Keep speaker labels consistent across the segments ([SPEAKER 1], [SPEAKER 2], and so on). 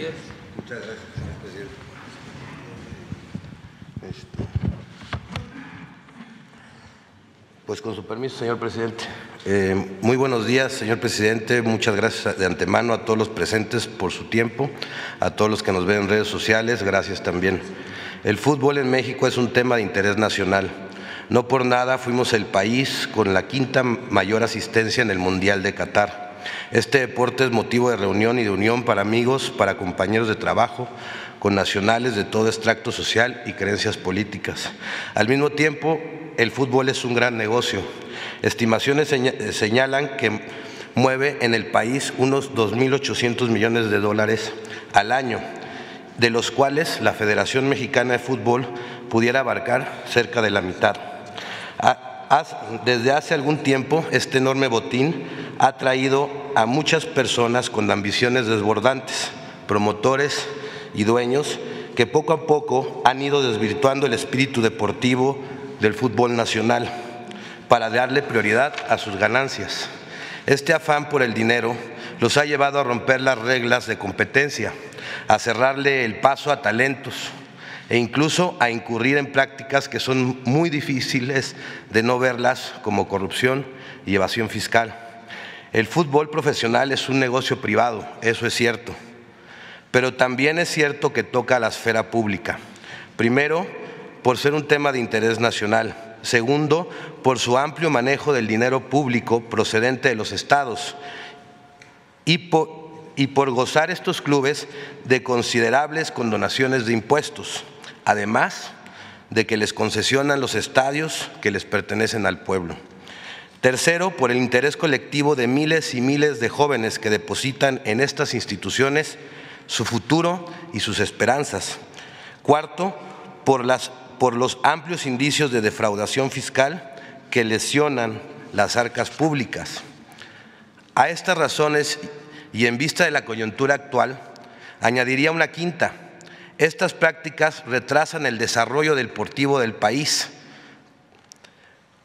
[SPEAKER 1] Así es.
[SPEAKER 2] Muchas gracias, señor presidente. Este, Pues con su permiso, señor presidente. Eh, muy buenos días, señor presidente. Muchas gracias de antemano a todos los presentes por su tiempo, a todos los que nos ven en redes sociales, gracias también. El fútbol en México es un tema de interés nacional. No por nada fuimos el país con la quinta mayor asistencia en el Mundial de Qatar. Este deporte es motivo de reunión y de unión para amigos, para compañeros de trabajo, con nacionales de todo extracto social y creencias políticas. Al mismo tiempo, el fútbol es un gran negocio. Estimaciones señalan que mueve en el país unos 2.800 millones de dólares al año, de los cuales la Federación Mexicana de Fútbol pudiera abarcar cerca de la mitad. Desde hace algún tiempo, este enorme botín ha traído a muchas personas con ambiciones desbordantes, promotores y dueños, que poco a poco han ido desvirtuando el espíritu deportivo del fútbol nacional para darle prioridad a sus ganancias. Este afán por el dinero los ha llevado a romper las reglas de competencia, a cerrarle el paso a talentos e incluso a incurrir en prácticas que son muy difíciles de no verlas como corrupción y evasión fiscal. El fútbol profesional es un negocio privado, eso es cierto, pero también es cierto que toca a la esfera pública. Primero, por ser un tema de interés nacional. Segundo, por su amplio manejo del dinero público procedente de los estados. Y por, gozar estos clubes de considerables condonaciones de impuestos, además de que les concesionan los estadios que les pertenecen al pueblo. Tercero, por el interés colectivo de miles y miles de jóvenes que depositan en estas instituciones su futuro y sus esperanzas. Cuarto, por los amplios indicios de defraudación fiscal que lesionan las arcas públicas. A estas razones y en vista de la coyuntura actual, añadiría una quinta. Estas prácticas retrasan el desarrollo deportivo del país,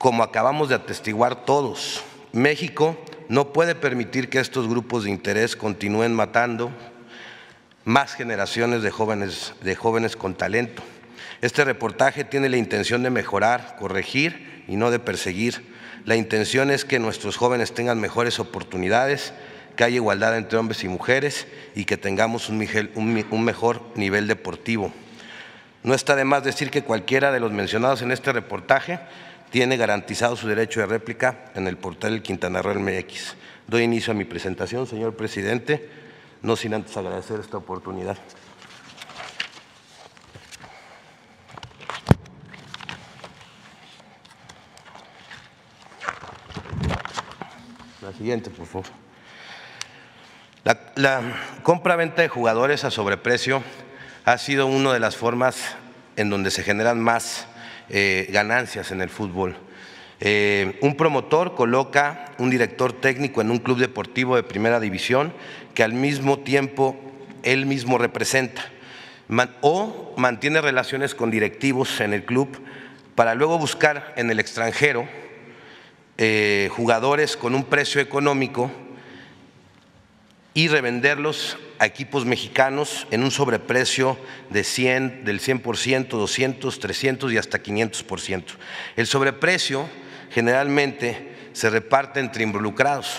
[SPEAKER 2] como acabamos de atestiguar todos. México no puede permitir que estos grupos de interés continúen matando más generaciones de jóvenes, de jóvenes con talento. Este reportaje tiene la intención de mejorar, corregir y no de perseguir. La intención es que nuestros jóvenes tengan mejores oportunidades, que haya igualdad entre hombres y mujeres y que tengamos un, mejor nivel deportivo. No está de más decir que cualquiera de los mencionados en este reportaje tiene garantizado su derecho de réplica en el portal Quintana Roo MX. Doy inicio a mi presentación, señor presidente, no sin antes agradecer esta oportunidad. La siguiente, por favor. La, compra-venta de jugadores a sobreprecio ha sido una de las formas en donde se generan más eh, ganancias en el fútbol. Eh, un promotor coloca un director técnico en un club deportivo de primera división que al mismo tiempo él mismo representa o mantiene relaciones con directivos en el club para luego buscar en el extranjero eh, jugadores con un precio económico y revenderlos a equipos mexicanos en un sobreprecio de 100, del 100%, 200, 300 y hasta 500%. El sobreprecio generalmente se reparte entre involucrados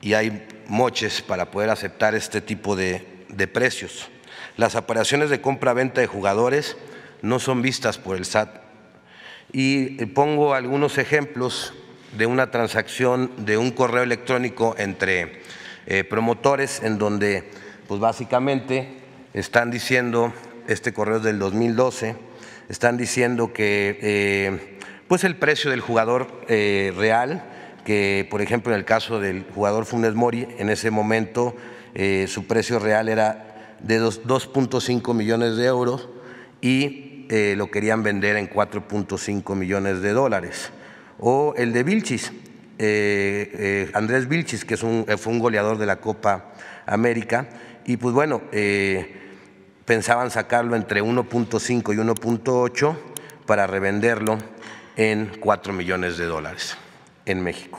[SPEAKER 2] y hay moches para poder aceptar este tipo de, de precios. Las operaciones de compra-venta de jugadores no son vistas por el SAT. Y pongo algunos ejemplos de una transacción de un correo electrónico entre promotores en donde pues básicamente están diciendo, este correo es del 2012, están diciendo que eh, pues el precio del jugador eh, real, que por ejemplo en el caso del jugador Funes Mori, en ese momento su precio real era de 2.5 millones de euros y lo querían vender en 4.5 millones de dólares. O el de Vilchis, eh, eh, Andrés Vilchis, que es un, fue un goleador de la Copa América, y pues bueno, eh, pensaban sacarlo entre 1.5 y 1.8 para revenderlo en 4 millones de dólares en México.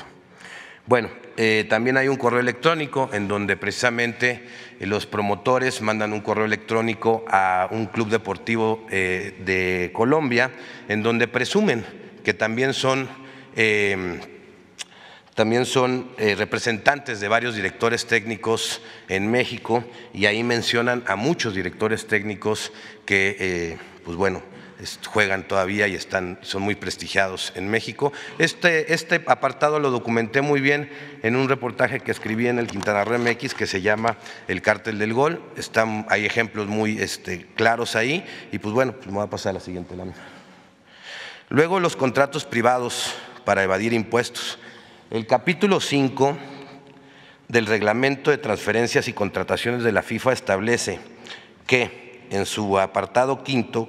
[SPEAKER 2] Bueno, eh, también hay un correo electrónico en donde precisamente eh, los promotores mandan un correo electrónico a un club deportivo eh, de Colombia en donde presumen que también son, también son representantes de varios directores técnicos en México y ahí mencionan a muchos directores técnicos que, pues bueno, juegan todavía y están, son muy prestigiados en México. Este, este apartado lo documenté muy bien en un reportaje que escribí en el Quintana Roo MX que se llama El cártel del gol. Están, hay ejemplos muy este, claros ahí y pues bueno, pues me voy a pasar a la siguiente lámina. Luego los contratos privados para evadir impuestos. El capítulo 5 del reglamento de transferencias y contrataciones de la FIFA establece que en su apartado quinto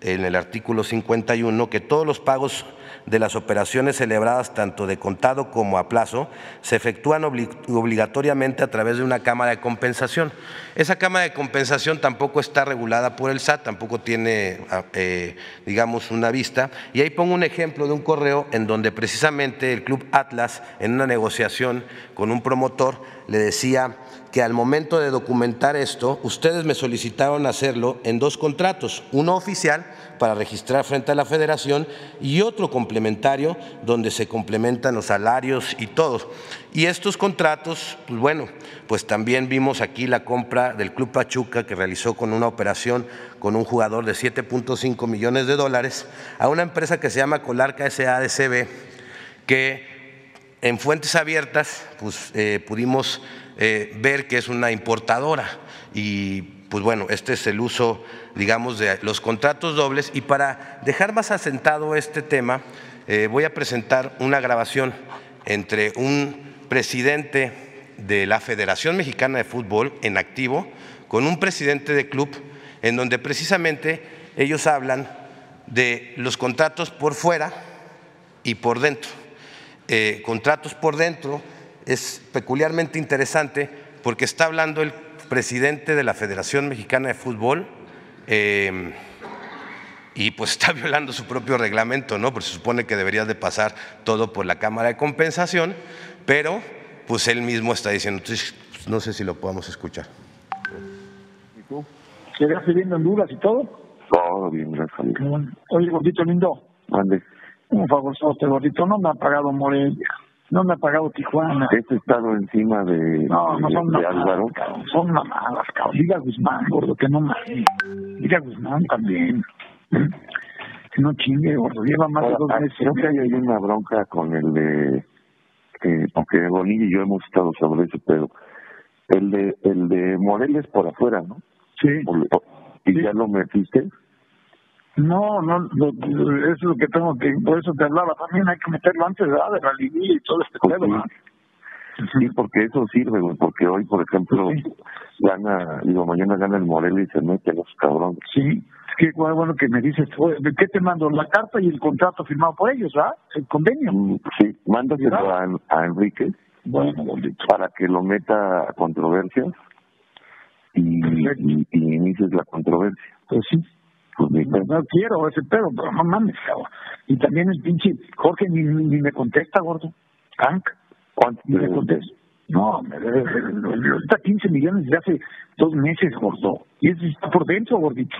[SPEAKER 2] en el artículo 51 que todos los pagos de las operaciones celebradas tanto de contado como a plazo se efectúan obligatoriamente a través de una cámara de compensación. Esa cámara de compensación tampoco está regulada por el SAT, tampoco tiene, ah, eh, digamos, una vista. Y ahí pongo un ejemplo de un correo en donde precisamente el Club Atlas, en una negociación con un promotor, le decía que al momento de documentar esto, ustedes me solicitaron hacerlo en dos contratos, uno oficial para registrar frente a la federación y otro complementario donde se complementan los salarios y todo. Y estos contratos, pues bueno, pues también vimos aquí la compra del Club Pachuca que realizó con una operación con un jugador de 7.5 millones de dólares a una empresa que se llama Colarca SADCB que en fuentes abiertas pues, eh, pudimos eh, ver que es una importadora y pues bueno, este es el uso, digamos, de los contratos dobles y para dejar más asentado este tema, eh, voy a presentar una grabación entre un presidente de la Federación Mexicana de Fútbol en activo con un presidente de club en donde precisamente ellos hablan de los contratos por fuera y por dentro. Eh, contratos por dentro es peculiarmente interesante porque está hablando el presidente de la Federación Mexicana de Fútbol eh, y pues está violando su propio reglamento, ¿no? Porque se supone que debería de pasar todo por la Cámara de Compensación, pero pues él mismo está diciendo, entonces no sé si lo podamos escuchar.
[SPEAKER 1] ¿Y tú? ¿Seguirás viviendo en Honduras y todo?
[SPEAKER 3] Todo bien, gracias.
[SPEAKER 1] Oye, gordito lindo.
[SPEAKER 3] ¿Dónde?
[SPEAKER 1] Un favor, este gordito, no me ha pagado Morelia. No me ha pagado Tijuana.
[SPEAKER 3] Este estado encima de,
[SPEAKER 1] no, no son
[SPEAKER 3] de, Álvaro.
[SPEAKER 1] Cabrón, son mamadas, cabrón. Diga Guzmán, gordo, que no mames. Diga Guzmán también. Que no chingue, gordo. Lleva más de dos
[SPEAKER 3] ah,
[SPEAKER 1] meses.
[SPEAKER 3] Creo que hay una bronca con el de... Que, aunque Bonilla y yo hemos estado sobre eso, pero el de el de Morelia es por afuera, ¿no?
[SPEAKER 1] Sí.
[SPEAKER 3] ¿Y
[SPEAKER 1] sí.
[SPEAKER 3] ya lo metiste?
[SPEAKER 1] No, no, lo, eso es lo que tengo que, por eso te hablaba, también hay que meterlo antes ¿verdad? de la liguilla y todo este pedo, ¿verdad?
[SPEAKER 3] Sí, porque eso sirve, güey, porque hoy, por ejemplo,
[SPEAKER 1] Sí.
[SPEAKER 3] gana, digo, mañana gana el Morelia y se mete a los cabrones.
[SPEAKER 1] Sí, es que bueno, que me dices, ¿de ¿qué te mando? La carta y el contrato firmado por ellos, ¿verdad? El convenio.
[SPEAKER 3] Mm, Sí, mándaselo a, a Enrique
[SPEAKER 1] Bueno,
[SPEAKER 3] para que lo meta a controversias y, y, y inicies la controversia.
[SPEAKER 1] Pues sí.
[SPEAKER 3] Pues
[SPEAKER 1] No, no quiero ese pedo, pero no mames, cabrón. Y también el pinche Jorge ni, ni me contesta, gordo. Hank,
[SPEAKER 3] ¿Cuánto
[SPEAKER 1] ni me
[SPEAKER 3] te-
[SPEAKER 1] contesta. No, me debe ahorita 15 millones de hace dos meses, gordo. Y eso está por dentro, gordito.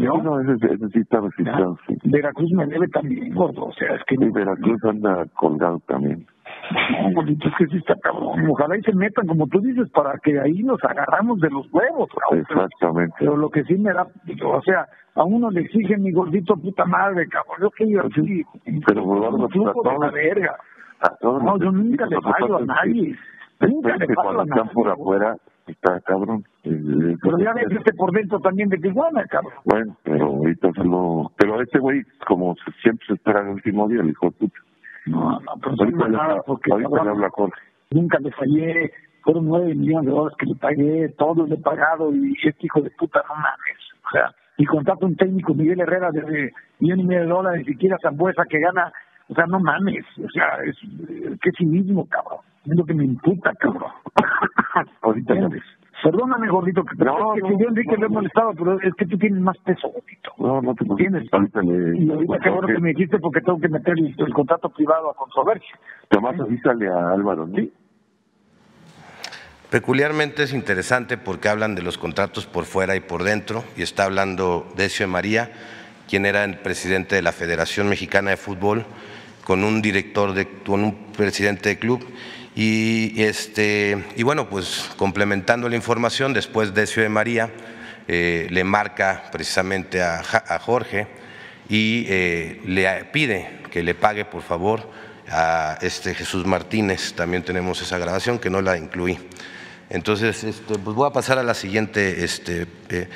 [SPEAKER 1] Yo,
[SPEAKER 3] no, ese, ese sí está registrado, sí.
[SPEAKER 1] Veracruz me debe también, gordo. O sea, es que
[SPEAKER 3] Y Veracruz anda colgado también.
[SPEAKER 1] No, es que sí está cabrón. Ojalá y se metan, como tú dices, para que ahí nos agarramos de los huevos, cabrón.
[SPEAKER 3] Exactamente.
[SPEAKER 1] Pero lo que sí me da, o sea, a uno le exige mi gordito puta madre, cabrón. Yo que yo sí,
[SPEAKER 3] Pero,
[SPEAKER 1] un flujo
[SPEAKER 3] a
[SPEAKER 1] de la
[SPEAKER 3] todos-
[SPEAKER 1] verga.
[SPEAKER 3] A todos
[SPEAKER 1] No, yo nunca le fallo a nadie. Nunca le fallo a
[SPEAKER 3] están
[SPEAKER 1] nadie.
[SPEAKER 3] por afuera, está cabrón. Eh,
[SPEAKER 1] Pero ya ves este por dentro también de Tijuana, cabrón.
[SPEAKER 3] Bueno, pero ahorita se lo... Pero este güey, como siempre se espera el último día, el hijo de puta.
[SPEAKER 1] No, no, pero no nada, porque cabrón, nunca le fallé. Fueron nueve millones de dólares que le pagué, todos le he pagado y este hijo de puta no mames. O sea, y contrato un técnico, Miguel Herrera, de millón y medio de dólares, ni siquiera Zambuesa que gana, o sea, no mames. O sea, es, eh, qué cinismo, cabrón. Es lo que me imputa, cabrón.
[SPEAKER 3] Ahorita.
[SPEAKER 1] Perdóname, gordito, que, no, que yo Enrique le he molestado, pero es que tú tienes más peso, gordito.
[SPEAKER 3] No, no te
[SPEAKER 1] tienes. Ahorita le... Y ahorita qué bueno que me dijiste porque tengo que meter el, contrato privado a controversia.
[SPEAKER 3] Tomás, avísale a Álvaro, ¿sí?
[SPEAKER 2] Peculiarmente es interesante porque hablan de los contratos por fuera y por dentro, y está hablando Decio de María, quien era el presidente de la Federación Mexicana de Fútbol, con un director, de, con un presidente de club, y, este, y bueno, pues complementando la información, después Decio de María eh, le marca precisamente a, Jorge y eh, le pide que le pague, por favor, a este Jesús Martínez. También tenemos esa grabación que no la incluí. Entonces, este, pues voy a pasar a la siguiente. Este, eh,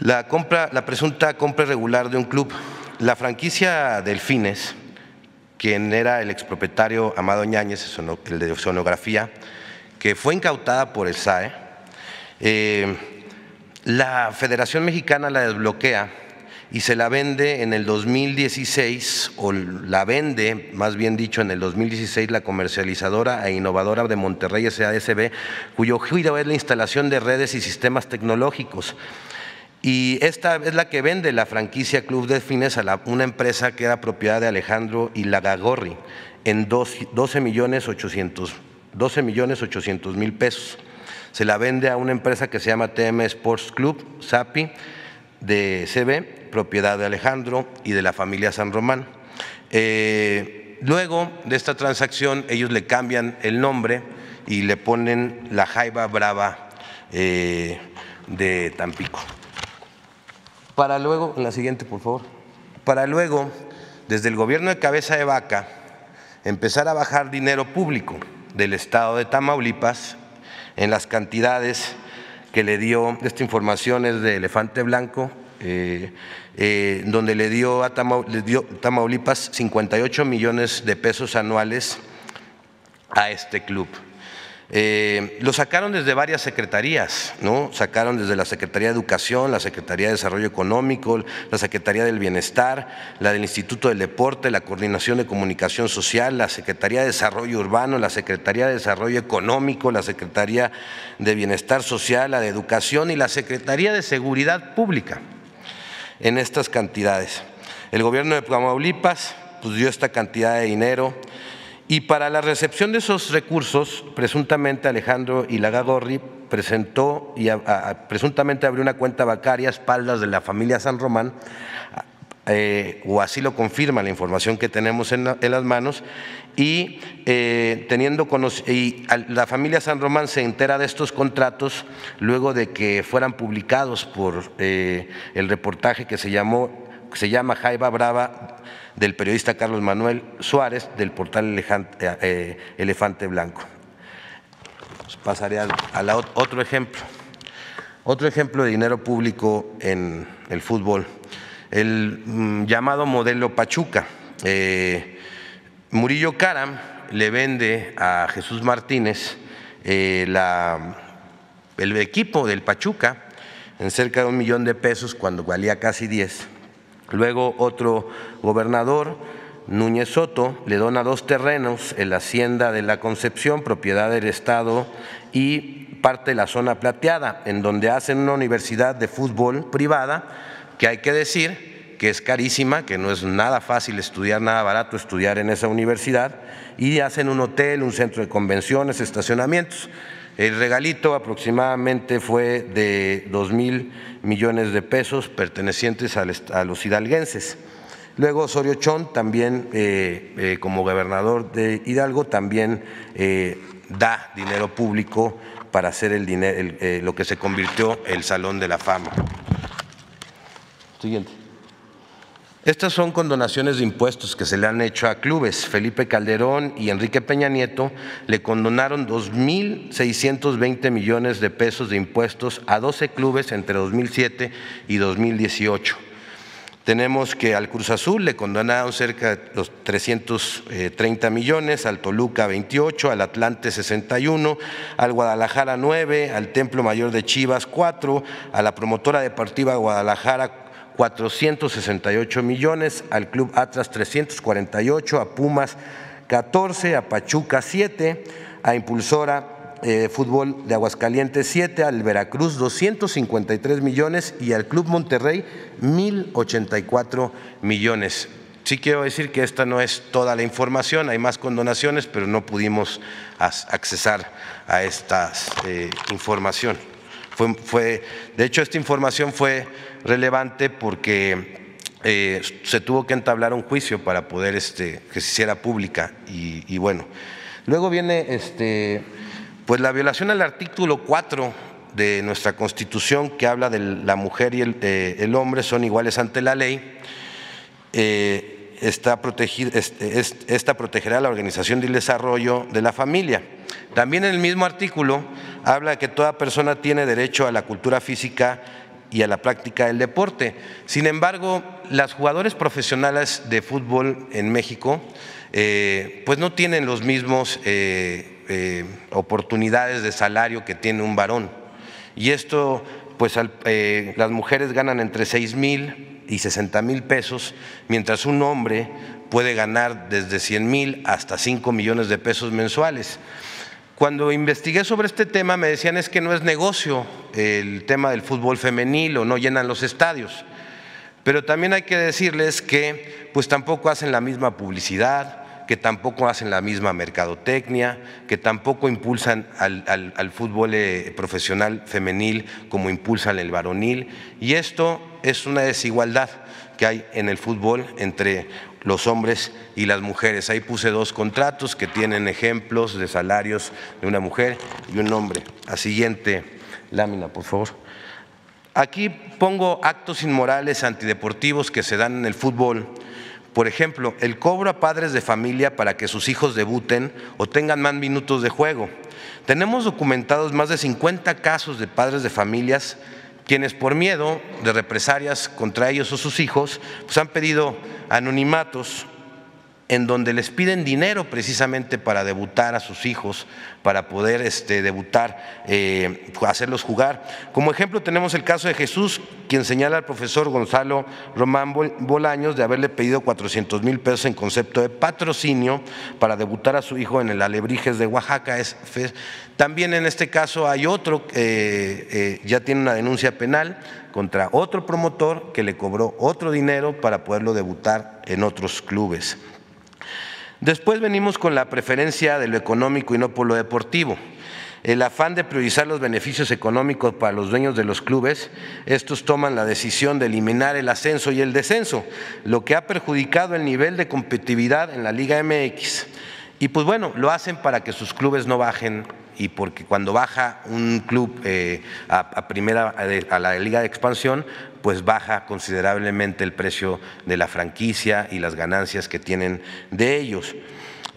[SPEAKER 2] la, compra, la presunta compra regular de un club. La franquicia Delfines quien era el expropietario Amado Ñáñez, el de sonografía, que fue incautada por el SAE. Eh, la Federación Mexicana la desbloquea y se la vende en el 2016, o la vende, más bien dicho, en el 2016 la comercializadora e innovadora de Monterrey SASB, cuyo giro es la instalación de redes y sistemas tecnológicos. Y esta es la que vende la franquicia Club de Fines a una empresa que era propiedad de Alejandro Ilagagorri en 12 millones 800 mil pesos. Se la vende a una empresa que se llama TM Sports Club, SAPI, de CB, propiedad de Alejandro y de la familia San Román. Eh, luego de esta transacción, ellos le cambian el nombre y le ponen la Jaiba Brava eh, de Tampico. Para luego, en la siguiente, por favor. Para luego, desde el gobierno de cabeza de vaca, empezar a bajar dinero público del estado de Tamaulipas en las cantidades que le dio, esta información es de Elefante Blanco, eh, eh, donde le dio a Tamaulipas 58 millones de pesos anuales a este club. Eh, lo sacaron desde varias secretarías, ¿no? Sacaron desde la Secretaría de Educación, la Secretaría de Desarrollo Económico, la Secretaría del Bienestar, la del Instituto del Deporte, la Coordinación de Comunicación Social, la Secretaría de Desarrollo Urbano, la Secretaría de Desarrollo Económico, la Secretaría de Bienestar Social, la de Educación y la Secretaría de Seguridad Pública en estas cantidades. El gobierno de Tamaulipas pues, dio esta cantidad de dinero y para la recepción de esos recursos, presuntamente Alejandro Ilagagorri presentó y presuntamente abrió una cuenta bancaria a espaldas de la familia San Román, eh, o así lo confirma la información que tenemos en, las manos, y eh, teniendo y la familia San Román se entera de estos contratos luego de que fueran publicados por eh, el reportaje que se llamó se llama Jaiba Brava del periodista Carlos Manuel Suárez del portal eh, Elefante Blanco. Pues pasaré a, otro ejemplo. Otro ejemplo de dinero público en el fútbol. El mm, llamado modelo Pachuca. Eh, Murillo Caram le vende a Jesús Martínez eh, el equipo del Pachuca en cerca de un millón de pesos cuando valía casi diez Luego otro gobernador, Núñez Soto, le dona dos terrenos en la hacienda de la Concepción, propiedad del Estado, y parte de la zona plateada, en donde hacen una universidad de fútbol privada, que hay que decir que es carísima, que no es nada fácil estudiar, nada barato estudiar en esa universidad, y hacen un hotel, un centro de convenciones, estacionamientos. El regalito aproximadamente fue de dos mil millones de pesos pertenecientes a los hidalguenses. Luego Osorio Chón también, eh, eh, como gobernador de Hidalgo, también eh, da dinero público para hacer el dinero, lo que se convirtió el Salón de la Fama. Siguiente. Estas son condonaciones de impuestos que se le han hecho a clubes. Felipe Calderón y Enrique Peña Nieto le condonaron 2.620 millones de pesos de impuestos a 12 clubes entre 2007 y 2018. Tenemos que al Cruz Azul le condonaron cerca de los 330 millones, al Toluca 28, al Atlante 61, al Guadalajara 9, al Templo Mayor de Chivas 4, a la promotora deportiva Guadalajara 468 millones, al Club Atlas 348, a Pumas 14, a Pachuca 7, a Impulsora eh, Fútbol de Aguascalientes 7, al Veracruz 253 millones y al Club Monterrey 1.084 millones. Sí quiero decir que esta no es toda la información, hay más condonaciones, pero no pudimos accesar a esta eh, información. Fue, de hecho, esta información fue relevante porque eh, se tuvo que entablar un juicio para poder este, que se hiciera pública y, bueno. Luego viene este, pues la violación al artículo 4 de nuestra Constitución que habla de la mujer y el, eh, hombre son iguales ante la ley esta, esta protegerá la organización y el desarrollo de la familia. También en el mismo artículo habla que toda persona tiene derecho a la cultura física y a la práctica del deporte. Sin embargo, las jugadores profesionales de fútbol en México eh, pues no tienen los mismos eh, eh, oportunidades de salario que tiene un varón. Y esto, pues las mujeres ganan entre 6 mil y 60 mil pesos, mientras un hombre puede ganar desde 100 mil hasta 5 millones de pesos mensuales. Cuando investigué sobre este tema me decían es que no es negocio el tema del fútbol femenil o no llenan los estadios. Pero también hay que decirles que pues tampoco hacen la misma publicidad, que tampoco hacen la misma mercadotecnia, que tampoco impulsan al, fútbol eh, profesional femenil como impulsan el varonil. Y esto es una desigualdad que hay en el fútbol entre los hombres y las mujeres. Ahí puse dos contratos que tienen ejemplos de salarios de una mujer y un hombre. A siguiente lámina, por favor. Aquí pongo actos inmorales antideportivos que se dan en el fútbol por ejemplo, el cobro a padres de familia para que sus hijos debuten o tengan más minutos de juego. Tenemos documentados más de 50 casos de padres de familias quienes por miedo de represalias contra ellos o sus hijos, pues han pedido anonimatos en donde les piden dinero precisamente para debutar a sus hijos, para poder este, debutar, eh, hacerlos jugar. Como ejemplo tenemos el caso de Jesús, quien señala al profesor Gonzalo Román Bolaños de haberle pedido 400 mil pesos en concepto de patrocinio para debutar a su hijo en el Alebrijes de Oaxaca. también en este caso hay otro, eh, eh, ya tiene una denuncia penal contra otro promotor que le cobró otro dinero para poderlo debutar en otros clubes. Después venimos con la preferencia de lo económico y no por lo deportivo. El afán de priorizar los beneficios económicos para los dueños de los clubes, estos toman la decisión de eliminar el ascenso y el descenso, lo que ha perjudicado el nivel de competitividad en la Liga MX. Y pues bueno, lo hacen para que sus clubes no bajen y porque cuando baja un club eh, a, primera a la liga de expansión, pues baja considerablemente el precio de la franquicia y las ganancias que tienen de ellos.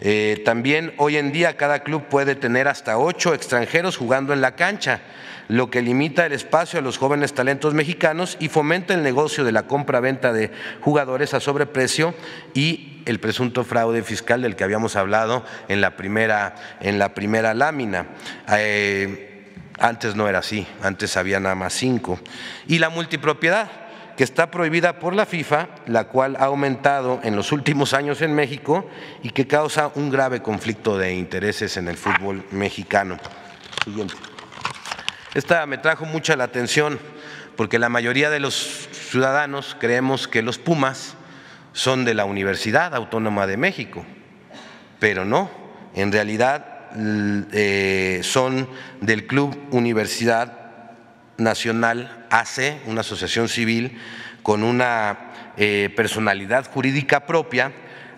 [SPEAKER 2] Eh, también hoy en día cada club puede tener hasta ocho extranjeros jugando en la cancha, lo que limita el espacio a los jóvenes talentos mexicanos y fomenta el negocio de la compra-venta de jugadores a sobreprecio y el presunto fraude fiscal del que habíamos hablado en la primera, en la primera lámina. Eh, antes no era así, antes había nada más cinco. Y la multipropiedad que está prohibida por la FIFA, la cual ha aumentado en los últimos años en México y que causa un grave conflicto de intereses en el fútbol mexicano. Siguiente. Esta me trajo mucha la atención porque la mayoría de los ciudadanos creemos que los Pumas son de la Universidad Autónoma de México, pero no, en realidad eh, son del Club Universidad Nacional AC, una asociación civil con una eh, personalidad jurídica propia,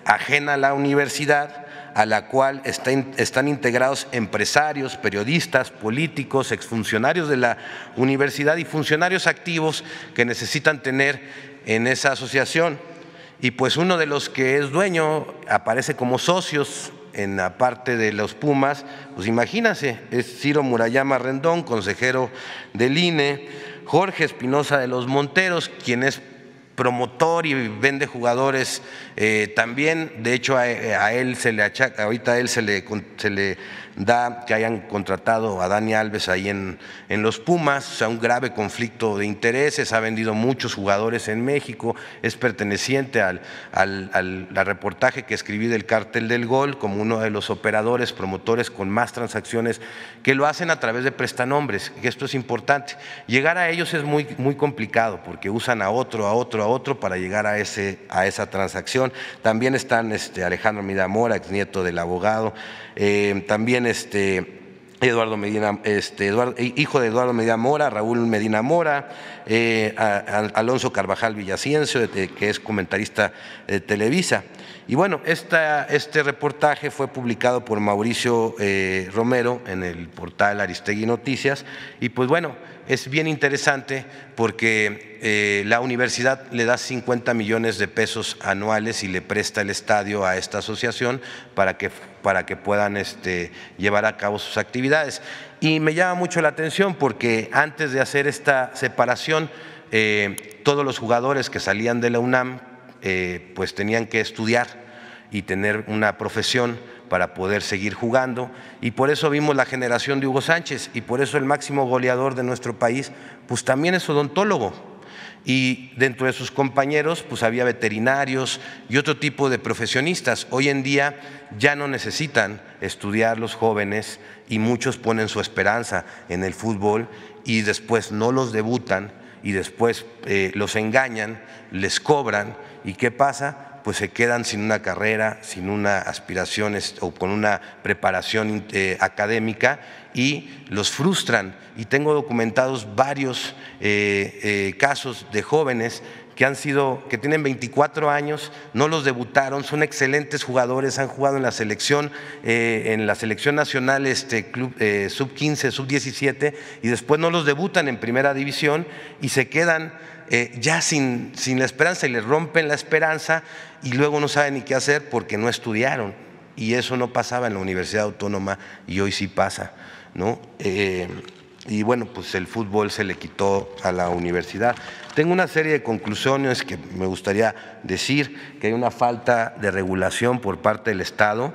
[SPEAKER 2] ajena a la universidad, a la cual están integrados empresarios, periodistas, políticos, exfuncionarios de la universidad y funcionarios activos que necesitan tener en esa asociación. Y pues uno de los que es dueño aparece como socios en la parte de los Pumas, pues imagínense, es Ciro Murayama Rendón, consejero del INE, Jorge Espinosa de los Monteros, quien es promotor y vende jugadores eh, también. De hecho, a, él se le achaca, ahorita a él se le, se le da que hayan contratado a Dani Alves ahí en, en los Pumas, o sea, un grave conflicto de intereses, ha vendido muchos jugadores en México, es perteneciente al, al, reportaje que escribí del cártel del gol como uno de los operadores, promotores con más transacciones que lo hacen a través de prestanombres, que esto es importante. Llegar a ellos es muy, muy complicado porque usan a otro, a otro, a otro para llegar a, ese, a esa transacción. También están este, Alejandro Midamora, ex nieto del abogado, eh, también este, Eduardo Medina, este, hijo de Eduardo Medina Mora, Raúl Medina Mora, eh, Alonso Carvajal Villaciencio, que es comentarista de Televisa. Y bueno, este reportaje fue publicado por Mauricio eh, Romero en el portal Aristegui Noticias y pues bueno, es bien interesante porque eh, la universidad le da 50 millones de pesos anuales y le presta el estadio a esta asociación para que, para que puedan este, llevar a cabo sus actividades. Y me llama mucho la atención porque antes de hacer esta separación, eh, todos los jugadores que salían de la UNAM eh, pues tenían que estudiar y tener una profesión para poder seguir jugando. Y por eso vimos la generación de Hugo Sánchez y por eso el máximo goleador de nuestro país, pues también es odontólogo. Y dentro de sus compañeros, pues había veterinarios y otro tipo de profesionistas. Hoy en día ya no necesitan estudiar los jóvenes y muchos ponen su esperanza en el fútbol y después no los debutan y después eh, los engañan, les cobran. ¿Y qué pasa? pues se quedan sin una carrera, sin una aspiración o con una preparación eh, académica y los frustran. Y tengo documentados varios eh, casos de jóvenes que han sido, que tienen 24 años, no los debutaron, son excelentes jugadores, han jugado en la selección, en la selección nacional, este club sub 15, sub 17, y después no los debutan en primera división y se quedan eh, ya sin, sin la esperanza y les rompen la esperanza y luego no saben ni qué hacer porque no estudiaron. Y eso no pasaba en la Universidad Autónoma y hoy sí pasa. ¿no? Y bueno, pues el fútbol se le quitó a la universidad. Tengo una serie de conclusiones que me gustaría decir, que hay una falta de regulación por parte del Estado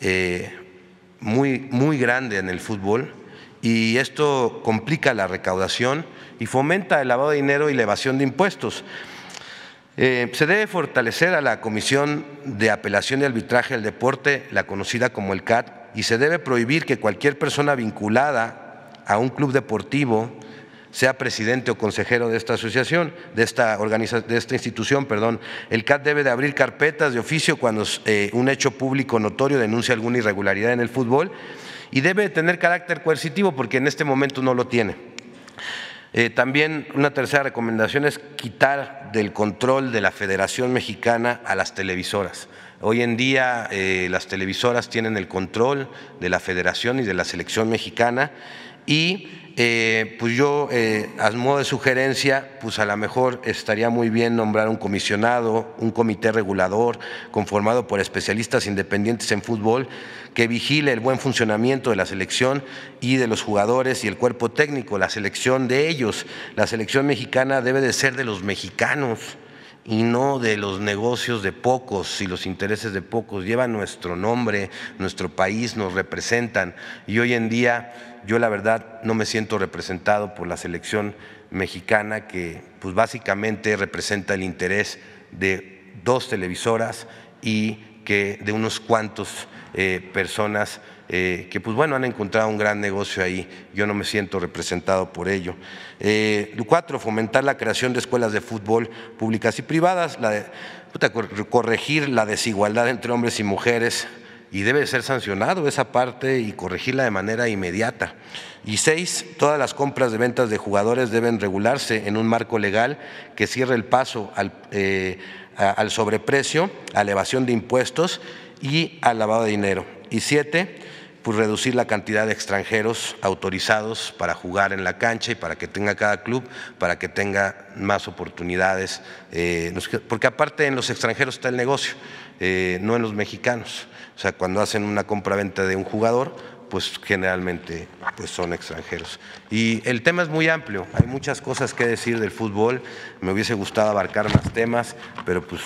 [SPEAKER 2] eh, muy, muy grande en el fútbol y esto complica la recaudación y fomenta el lavado de dinero y la evasión de impuestos. Eh, se debe fortalecer a la Comisión de Apelación y Arbitraje del Deporte, la conocida como el CAT, y se debe prohibir que cualquier persona vinculada a un club deportivo sea presidente o consejero de esta asociación, de esta, de esta institución, perdón. El CAT debe de abrir carpetas de oficio cuando eh, un hecho público notorio denuncia alguna irregularidad en el fútbol y debe tener carácter coercitivo porque en este momento no lo tiene. Eh, también una tercera recomendación es quitar del control de la Federación Mexicana a las televisoras. Hoy en día eh, las televisoras tienen el control de la Federación y de la Selección Mexicana y eh, pues yo, eh, a modo de sugerencia, pues a lo mejor estaría muy bien nombrar un comisionado, un comité regulador conformado por especialistas independientes en fútbol que vigile el buen funcionamiento de la selección y de los jugadores y el cuerpo técnico, la selección de ellos. La selección mexicana debe de ser de los mexicanos y no de los negocios de pocos y los intereses de pocos. Llevan nuestro nombre, nuestro país, nos representan y hoy en día yo la verdad no me siento representado por la selección mexicana que pues básicamente representa el interés de dos televisoras y que de unos cuantos eh, personas eh, que pues bueno han encontrado un gran negocio ahí. Yo no me siento representado por ello. Eh, cuatro, fomentar la creación de escuelas de fútbol públicas y privadas, la corregir la desigualdad entre hombres y mujeres y debe ser sancionado esa parte y corregirla de manera inmediata. Y seis, todas las compras de ventas de jugadores deben regularse en un marco legal que cierre el paso al, eh, al sobreprecio, a elevación de impuestos y al lavado de dinero. Y siete, pues reducir la cantidad de extranjeros autorizados para jugar en la cancha y para que tenga cada club, para que tenga más oportunidades, eh, porque aparte en los extranjeros está el negocio, eh, no en los mexicanos. O sea, cuando hacen una compra-venta de un jugador, pues generalmente pues son extranjeros. Y el tema es muy amplio, hay muchas cosas que decir del fútbol, me hubiese gustado abarcar más temas, pero pues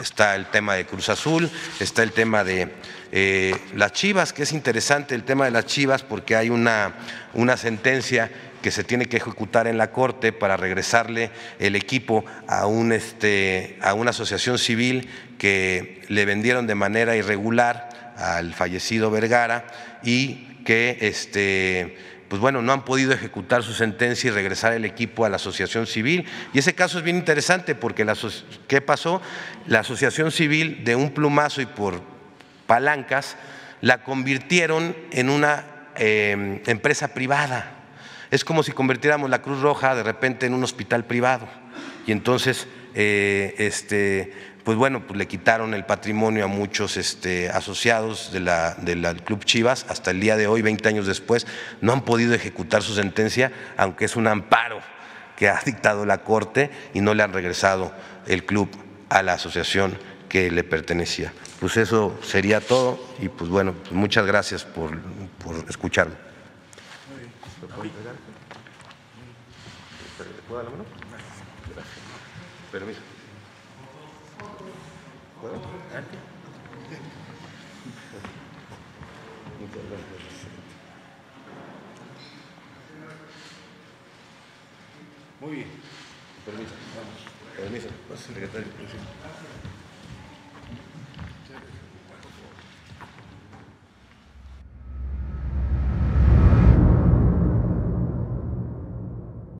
[SPEAKER 2] está el tema de Cruz Azul, está el tema de eh, las Chivas, que es interesante el tema de las Chivas porque hay una, una sentencia que se tiene que ejecutar en la Corte para regresarle el equipo a, un, este, a una asociación civil que le vendieron de manera irregular al fallecido Vergara y que este, pues bueno, no han podido ejecutar su sentencia y regresar el equipo a la asociación civil. Y ese caso es bien interesante porque la, ¿qué pasó? La asociación civil de un plumazo y por palancas la convirtieron en una eh, empresa privada es como si convirtiéramos la Cruz Roja de repente en un hospital privado. Y entonces, eh, este, pues bueno, pues le quitaron el patrimonio a muchos este, asociados del Club Chivas. Hasta el día de hoy, 20 años después, no han podido ejecutar su sentencia, aunque es un amparo que ha dictado la Corte y no le han regresado el club a la asociación que le pertenecía. Pues eso sería todo y pues bueno, pues muchas gracias por escucharme. ¿Puedo dar la mano? Gracias. Permiso. ¿Puedo? Muchas gracias. Muy bien. Permiso. Vamos. Permiso. Secretario.